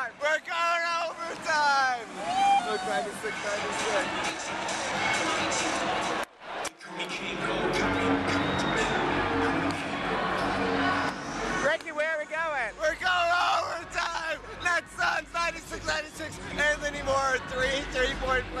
overtime. We're going overtime. Look, 96, 96. Ricky, where are we going? We're going overtime. Nets Suns 96 96. Anthony Morrow, three, three point play.